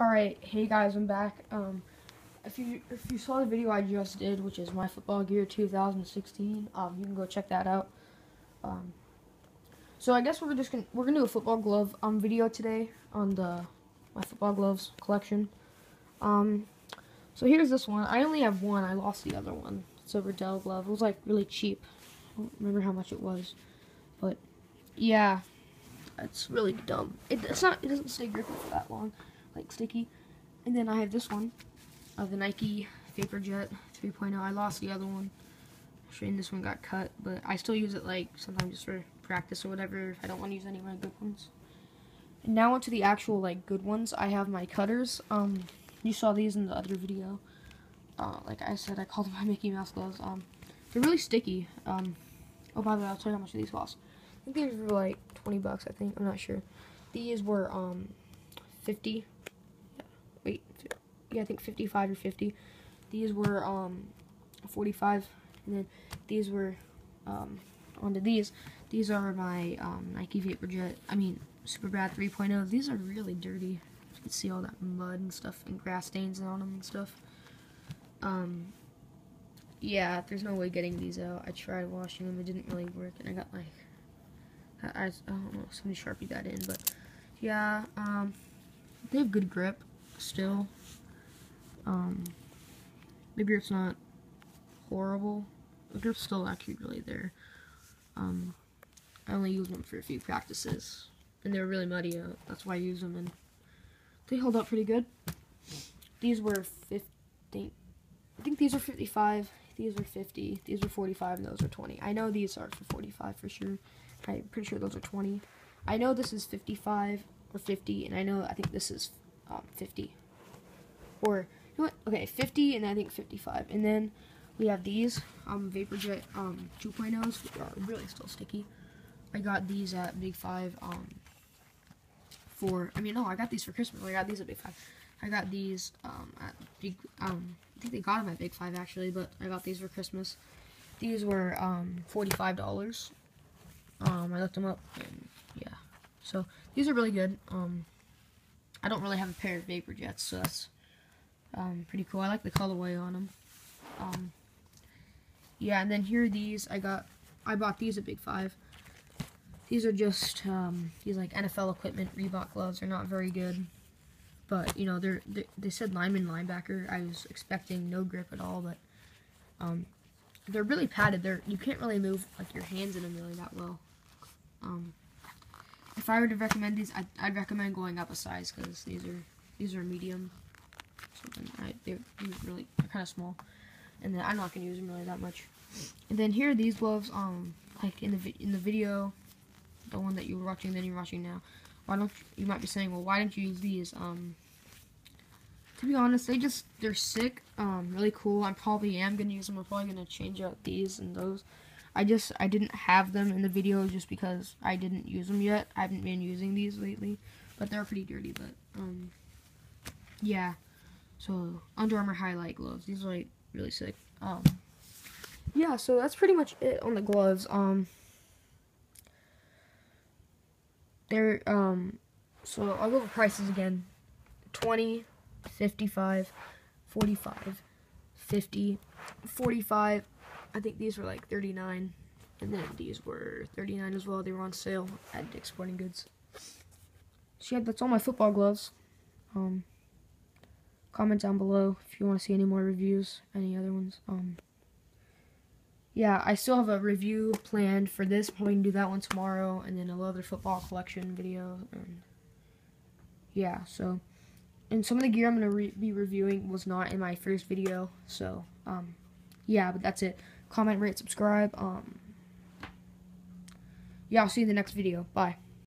Alright, hey guys, I'm back. Um, if you if you saw the video I just did, which is my football gear 2016, um, you can go check that out. Um, so I guess we're just gonna we're gonna do a football glove um video today on the my football gloves collection. Um, so here's this one. I only have one. I lost the other one. It's a Riddell glove. It was like really cheap. I don't remember how much it was, but yeah, it's really dumb. It, it's not. It doesn't stay grippy for that long like sticky. And then I have this one of the Nike Vapor Jet 3.0. I lost the other one. And this one got cut, but I still use it like sometimes just for practice or whatever if I don't want to use any of my good ones. And now onto the actual like good ones. I have my cutters. Um, you saw these in the other video. Uh, like I said, I called them my Mickey Mouse gloves. Um, they're really sticky. Um, oh by the way, I'll tell you how much these cost. I think these were like 20 bucks. I think I'm not sure. These were um 50 wait, yeah, I think 55 or 50. These were um, 45, and then these were um, onto these. These are my um, Nike Vapor Jet, I mean, Superbad 3.0. These are really dirty. You can see all that mud and stuff and grass stains on them and stuff. Um, yeah, there's no way getting these out. I tried washing them, it didn't really work, and I got like, I, I don't know, somebody sharpie that in, but yeah, um, they have good grip still. Um, maybe it's not horrible. The grip's still actually really there. Um, I only use them for a few practices, and they're really muddy. Uh, that's why I use them, and they held up pretty good. These were 50. I think these are 55. These are 50. These are 45, and those are 20. I know these are for 45 for sure. I'm pretty sure those are 20. I know this is 55 or 50, and I know I think this is um, 50. Or, know what? Okay, 50 and I think 55. And then we have these um, VaporJet um, 2.0s, which are really still sticky. I got these at Big 5 um, for, I mean, no, I got these for Christmas. I got these at Big 5. I got these um, at Big, um, I think they got them at Big 5 actually, but I got these for Christmas. These were um, $45. Um, I looked them up, and yeah. So, these are really good. Um, I don't really have a pair of Vapor Jets, so that's um, pretty cool. I like the colorway on them. Um, yeah, and then here are these. I got, I bought these at Big Five. These are just um, these like NFL equipment Reebok gloves. They're not very good, but you know they're they, they said lineman linebacker. I was expecting no grip at all, but um, they're really padded. They're you can't really move like your hands in them really that well. Um, if I were to recommend these, I'd, I'd recommend going up a size because these are these are medium. Something I, they're, really they're kind of small, and then I'm not gonna use them really that much. And then here are these gloves. Um, like in the in the video, the one that you were watching, then you're watching now. Why don't you, you might be saying, well, why don't you use these? Um, to be honest, they just they're sick. Um, really cool. I probably am gonna use them. I'm probably gonna change out these and those. I just, I didn't have them in the video just because I didn't use them yet. I haven't been using these lately, but they're pretty dirty, but, um, yeah. So, Under Armour Highlight gloves. These are, like, really sick. Um, yeah, so that's pretty much it on the gloves. Um, they're, um, so I'll go over prices again. 20, 55, 45, 50, 45, I think these were like 39 and then these were 39 as well. They were on sale at Dick's Sporting Goods. So yeah, that's all my football gloves. Um, comment down below if you want to see any more reviews, any other ones. Um, yeah, I still have a review planned for this. Probably do that one tomorrow, and then another football collection video. And yeah, so and some of the gear I'm gonna re be reviewing was not in my first video. So um, yeah, but that's it comment, rate, subscribe. Um, yeah, I'll see you in the next video. Bye.